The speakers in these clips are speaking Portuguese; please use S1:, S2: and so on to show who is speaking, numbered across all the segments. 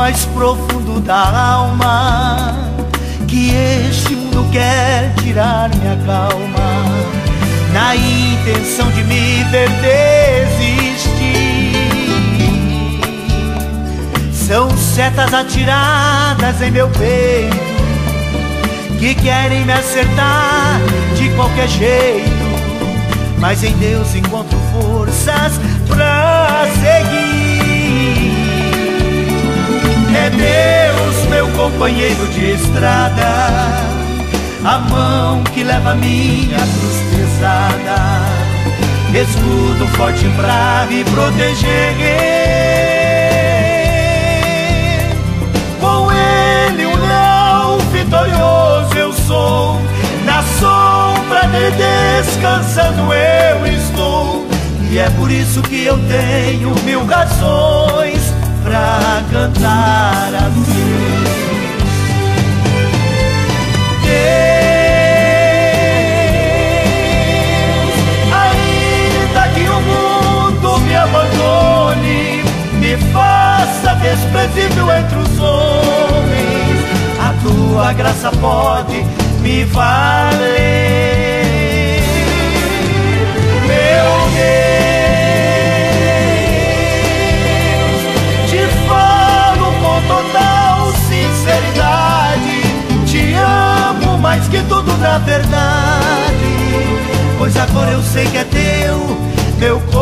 S1: mais profundo da alma que este mundo quer tirar minha calma na intenção de me ver desistir. São setas atiradas em meu peito que querem me acertar de qualquer jeito, mas em Deus encontro forças pra companheiro de estrada, a mão que leva minha cruz pesada, escudo forte pra me proteger. Com Ele, um leão vitorioso eu sou, na sombra dele descansando eu estou. E é por isso que eu tenho mil razões entre os homens, a tua graça pode me valer. Meu Deus, te falo com total sinceridade, te amo mais que tudo na verdade, pois agora eu sei que é teu, meu coração.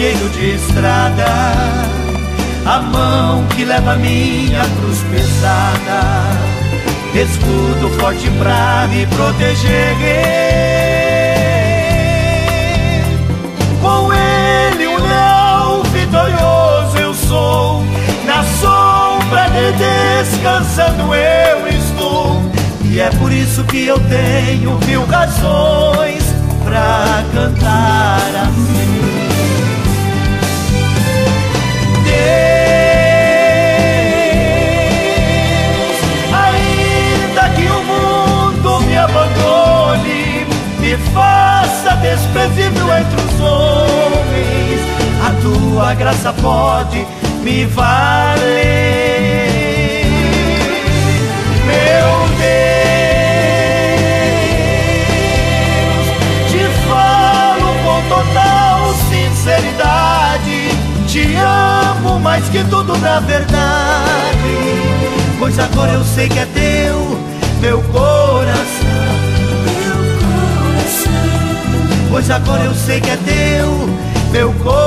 S1: Companheiro de estrada, a mão que leva minha cruz pesada, escudo forte pra me proteger. Com Ele, um leão vitorioso eu sou, na sombra de descansando eu estou. E é por isso que eu tenho mil faça desprezível entre os homens, a tua graça pode me valer. Meu Deus, te falo com total sinceridade, te amo mais que tudo na verdade, pois agora eu sei que é teu, meu coração. Pois agora eu sei que é teu, meu coração.